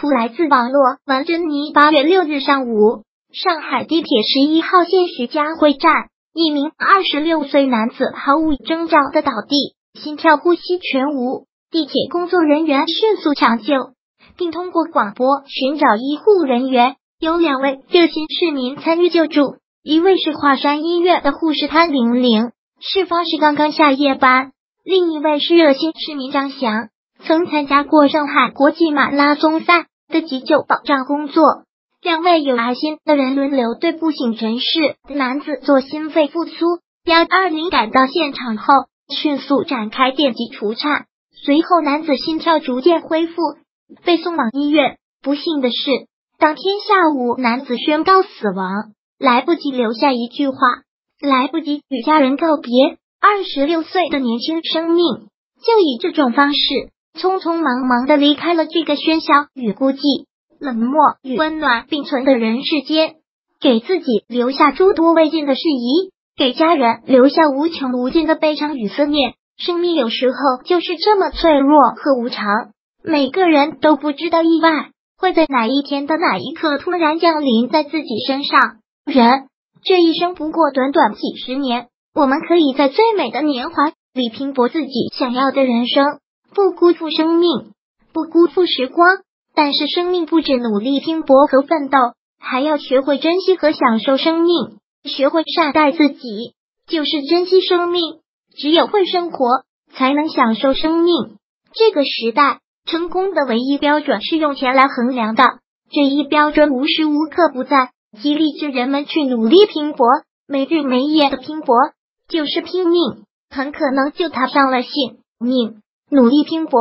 图来自网络。王珍妮八月六日上午，上海地铁十一号线徐家汇站，一名二十六岁男子毫无征兆的倒地，心跳、呼吸全无。地铁工作人员迅速抢救，并通过广播寻找医护人员。有两位热心市民参与救助，一位是华山医院的护士潘玲玲，事发时刚刚下夜班；另一位是热心市民张翔，曾参加过上海国际马拉松赛的急救保障工作。两位有爱心的人轮流对不省人事的男子做心肺复苏。幺二零赶到现场后，迅速展开电击除颤，随后男子心跳逐渐恢复，被送往医院。不幸的是。当天下午，男子宣告死亡，来不及留下一句话，来不及与家人告别。二十六岁的年轻生命，就以这种方式匆匆忙忙的离开了这个喧嚣与孤寂、冷漠与温暖并存的人世间，给自己留下诸多未尽的事宜，给家人留下无穷无尽的悲伤与思念。生命有时候就是这么脆弱和无常，每个人都不知道意外。会在哪一天的哪一刻突然降临在自己身上？人这一生不过短短几十年，我们可以在最美的年华里拼搏自己想要的人生，不辜负生命，不辜负时光。但是生命不止努力拼搏和奋斗，还要学会珍惜和享受生命，学会善待自己，就是珍惜生命。只有会生活，才能享受生命。这个时代。成功的唯一标准是用钱来衡量的，这一标准无时无刻不在激励着人们去努力拼搏，没日没夜的拼搏就是拼命，很可能就踏上了性命。努力拼搏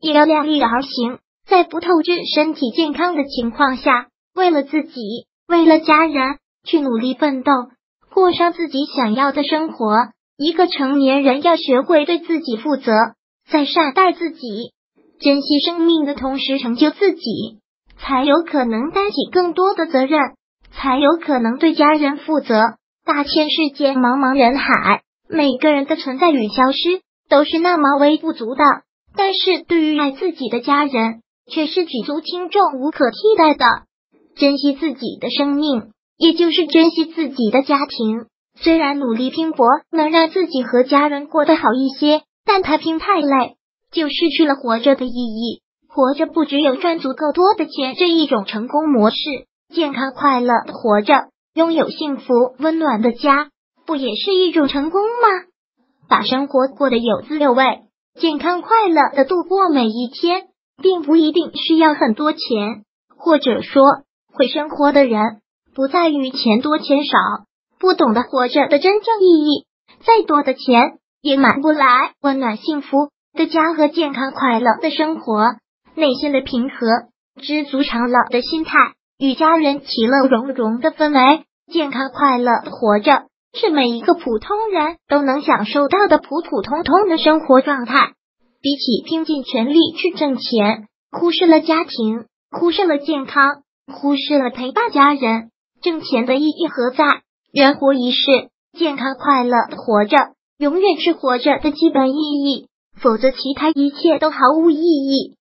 也要量力而行，在不透支身体健康的情况下，为了自己，为了家人去努力奋斗，过上自己想要的生活。一个成年人要学会对自己负责，在善待自己。珍惜生命的同时，成就自己，才有可能担起更多的责任，才有可能对家人负责。大千世界，茫茫人海，每个人的存在与消失都是那么微不足道，但是对于爱自己的家人，却是举足轻重、无可替代的。珍惜自己的生命，也就是珍惜自己的家庭。虽然努力拼搏能让自己和家人过得好一些，但太拼太累。就失去了活着的意义。活着不只有赚足够多的钱这一种成功模式，健康快乐的活着，拥有幸福温暖的家，不也是一种成功吗？把生活过得有滋有味，健康快乐的度过每一天，并不一定需要很多钱。或者说，会生活的人不在于钱多钱少，不懂得活着的真正意义，再多的钱也买不来温暖幸福。的家和健康快乐的生活，内心的平和、知足常乐的心态，与家人其乐融融的氛围，健康快乐的活着，是每一个普通人都能享受到的普普通通的生活状态。比起拼尽全力去挣钱，忽视了家庭，忽视了健康，忽视了陪伴家人，挣钱的意义何在？人活一世，健康快乐的活着，永远是活着的基本意义。否则，其他一切都毫无意义。